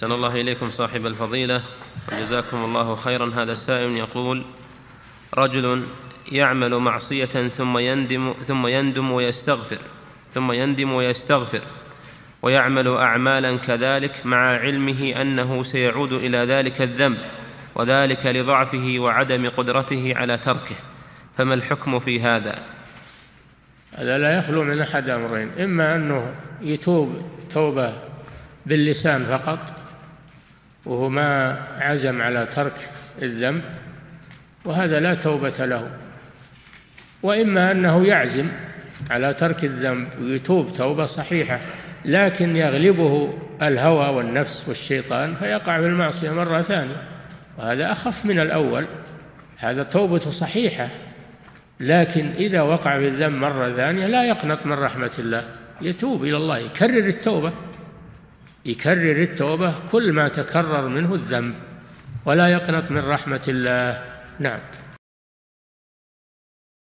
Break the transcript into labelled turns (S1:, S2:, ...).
S1: أحسن الله إليكم صاحب الفضيلة. وجزاكم الله خيرا. هذا السائل يقول رجل يعمل معصية ثم يندم ثم يندم ويستغفر ثم يندم ويستغفر ويعمل أعمالا كذلك مع علمه أنه سيعود إلى ذلك الذنب وذلك لضعفه وعدم قدرته على تركه. فما الحكم في هذا؟
S2: هذا لا يخلو من أحد أمرين. إما أنه يتوب توبة باللسان فقط وهو ما عزم على ترك الذنب وهذا لا توبة له. وإما أنه يعزم على ترك الذنب ويتوب توبة صحيحة لكن يغلبه الهوى والنفس والشيطان فيقع في المعصية مرة ثانية. وهذا أخف من الأول هذا توبة صحيحة لكن إذا وقع في الذنب مرة ثانية لا يقنط من رحمة الله يتوب إلى الله يكرر التوبة. يكرر التوبة كل ما تكرر منه الذنب ولا يقنط من رحمة الله. نعم.